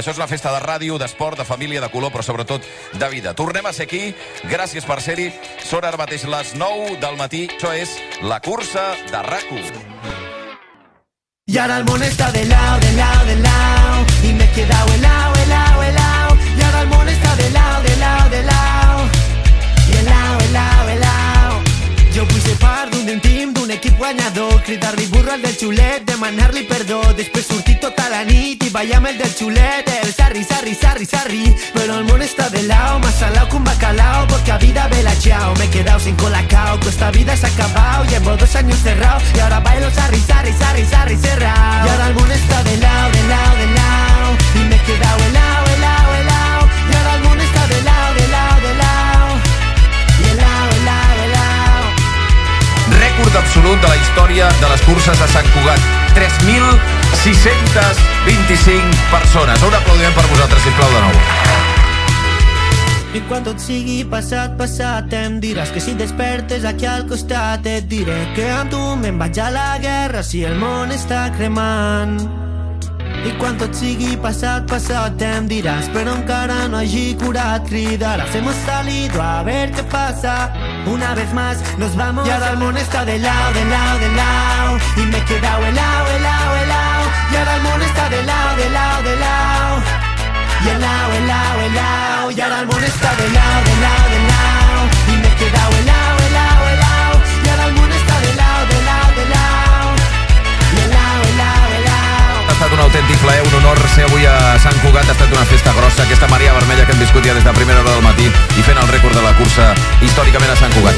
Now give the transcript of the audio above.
Això és una festa de ràdio, d'esport, de família, de color, però sobretot de vida. Tornem a ser aquí. Gràcies per ser-hi. Són ara mateix les 9 del matí. Això és la cursa de RAC1. Y ahora el mono está de lado, de lado, de lado Y me he quedado helado, helado, helado Y ahora el mono está de lado, de lado, de lado I helado, helado, helado Jo vull ser part d'un team, d'un equip guanyador Cridar-li al del xulet, demanar-li perdó Després sortir tota la nit i ballar amb el del xulet El sarri, sarri, sarri, sarri. Però el món està de lao, más salao que un bacalao Porque a vida ve la chao. Me he quedado sin colacao, que esta vida se ha acabado Llevo dos años cerrado y ahora bailo absolut de la història de les curses a Sant Cugat. 3.625 persones. Un aplaudiment per vosaltres, sisplau, de nou. I quan tot sigui passat, passat, em diràs que si despertes aquí al costat et diré que amb tu me'n vaig a la guerra si el món està cremant. I quan tot sigui passat, passat, em diràs però encara no hagi curat, cridaràs. Hemos salido a ver qué pasa una vez más nos vamos. Y ahora está de lado, de lado, de lado y me he quedado helado, helado, helado y ahora el món está de lado, de lado, de lado y helado, helado, helado Y ahora el món està de lado, de lado, de Autèntic plaer, un honor ser avui a Sant Cugat. Ha estat una festa grossa, aquesta Maria Vermella que hem viscut ja des de primera hora del matí i fent el rècord de la cursa històricament a Sant Cugat.